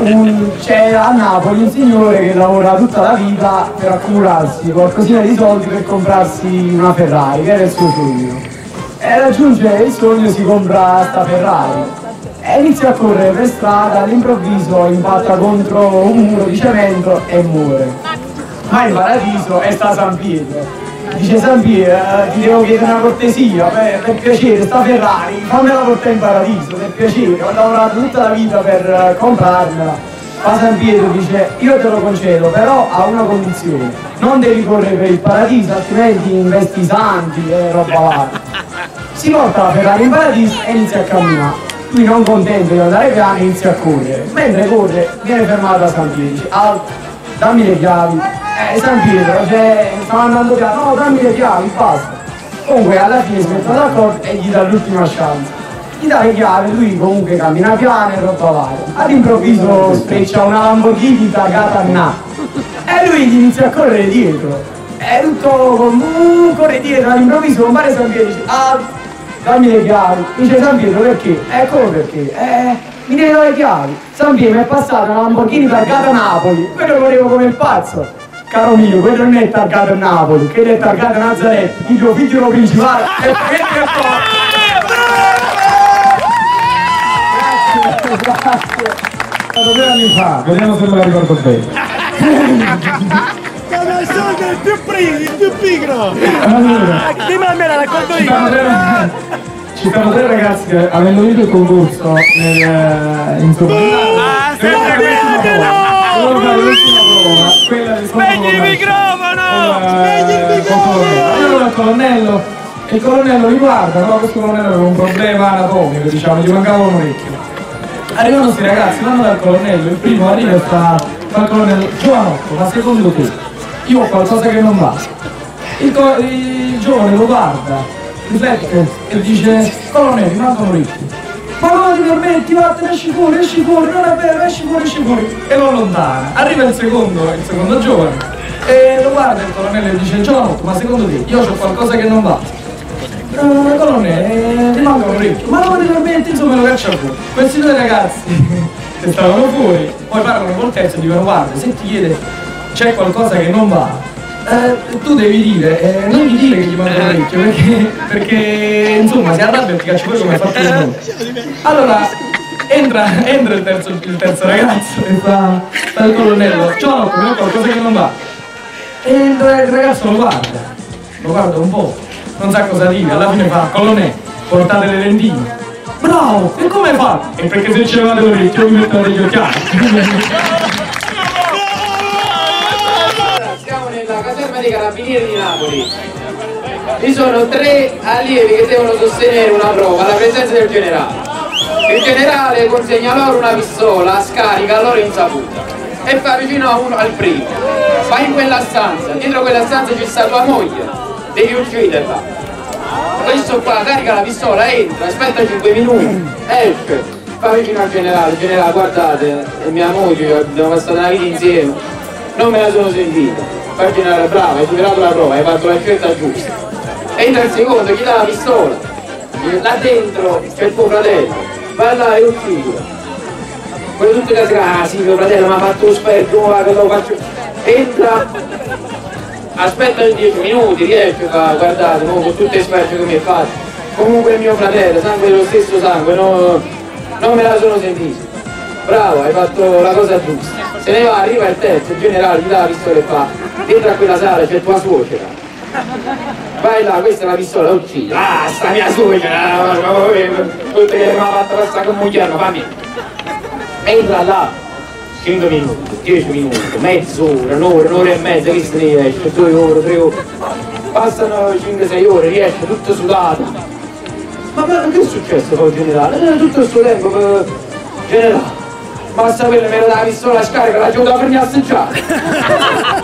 un- c'è a Napoli un signore che lavora tutta la vita per accumularsi qualcosina di soldi per comprarsi una Ferrari, che era il suo sogno. E raggiunge il sogno si compra sta Ferrari. E inizia a correre per strada, all'improvviso impatta contro un muro di cemento e muore. Ma in paradiso è sta San Pietro. Dice Pietro, eh, ti devo chiedere una cortesia, per, per piacere, sta Ferrari, fammela portare in paradiso, per piacere, ho lavorato tutta la vita per eh, comprarmela. Ma San Pietro dice, io te lo concedo, però a una condizione, non devi correre per il paradiso, altrimenti investi i santi e roba varia. Si porta la Ferrari in paradiso e inizia a camminare. Lui non contento di andare piano inizia a correre. Mentre corre viene fermato da San Pietro, dice, dammi le chiavi. Eh, San Pietro, cioè, stava andando piano, no, dammi le chiavi, basta. Comunque alla fine si mettono d'accordo e gli dà l'ultima chance. Gli dà le chiavi, lui comunque cammina piano e roba varia. All'improvviso spreccia una Lamborghini taggata a na. E lui gli inizia a correre dietro. E tutto con uh, corre dietro, all'improvviso compare San Pietro dice, ah, dammi le chiavi. Dice San Pietro perché? Eccolo perché. Eh, mi devi dare le chiavi. San Pietro è passata una Lamborghini a Napoli. Quello volevo come il pazzo. Caro mio, quello non è targato a Napoli, quello è targato a Nazareth, figlio figlio principale. È forte. Grazie, grazie. Due anni fa, vediamo se me la ricordo bene. Come al solito il più primo, il più pigro! Allora, Ah, Prima me la racconto io! tre, ci stanno tre ragazzi che avendo vinto il concorso nel, insomma, Ah, Devono fare l'ultima prova, quella di Spegni il microfono! Spegni il microfono! Dal colonnello il colonnello mi guarda, no? Questo colonnello aveva un problema anatomico, diciamo, gli mancava un orecchio. Arrivano questi ragazzi, vanno dal colonnello, il primo arriva e sta dal colonnello, giovanotto, ma secondo te io ho qualcosa che non va? Il, il giovane lo guarda, riflette e dice, colonnello, mi manca un orecchio. Ma come ti permetti? Vattene, esci fuori, esci fuori, non è vero, esci fuori, esci fuori. E lo allontana. Arriva il secondo, il secondo giovane. E lo guarda il colonnello e dice, giovanotto, ma secondo te io ho qualcosa che non va? Eh, colonnello, ti manca un orecchio. Ma come ti permetti? Insomma lo caccia fuori. Questi due ragazzi che stavano fuori, poi parlano col terzo e dicono, guarda, se ti chiede c'è qualcosa che non va, eh, tu devi dire, eh, non gli dire che gli manca un orecchio, perché, perché insomma si arrabbia ti caccia fuori come hai fatto il mondo. Allora entra, entra il, terzo, il terzo ragazzo e fa, fa il colonnello, ciao, come ho qualcosa che non va. E il, ragazzo lo guarda, lo guarda un po', non sa cosa dire, alla fine fa, colonnello, portate le lentine. Bravo, e come fa? E perché se ce l'avete l'orecchio mi metto degli occhiali. Carabinieri di Napoli. Ci sono tre allievi che devono sostenere una prova alla presenza del generale. Il generale consegna loro una pistola, scarica loro insaputa e fa vicino a uno al primo. Vai in quella stanza, dietro quella stanza c'è sta tua moglie, devi ucciderla. Questo qua carica la pistola, entra, aspetta 5 minuti, esce, fa vicino al generale, generale guardate, è mia moglie, abbiamo passato una vita insieme, non me la sono sentita. Generale bravo, hai superato la prova, hai fatto la scelta giusta. Entra il secondo, gli dà la pistola, là dentro c'è il tuo fratello, vai là e uccidilo. Quello tutti che ah sì, mio fratello mi ha fatto lo guarda che lo faccio. Entra, aspetta 10 minuti, riesce a guardate, mo, con tutte le specie che mi hai fatto. Comunque mio fratello, sangue dello stesso sangue, no- non me la sono sentita. Bravo, hai fatto la cosa giusta. Se ne va, arriva il terzo, il generale gli dà la pistola e fa, dentro a quella sala c'è tua suocera. Vai là, questa è la pistola, uccidi. Ah, sta mia suocera, tutte che mi ha fatto passare con moglie, fammi. Entra là, 5 minuti, 10 minuti, mezz'ora, un'ora, un'ora e mezza, che se ne riesce, 2 ore, 3 ore. Passano 5-6 ore, riesce tutto sudato. Ma, ma che è successo poi generale? Eh, tutto questo tempo che... Generale, ma sapere me la pistola scarica, la giunta per mi assaggiare.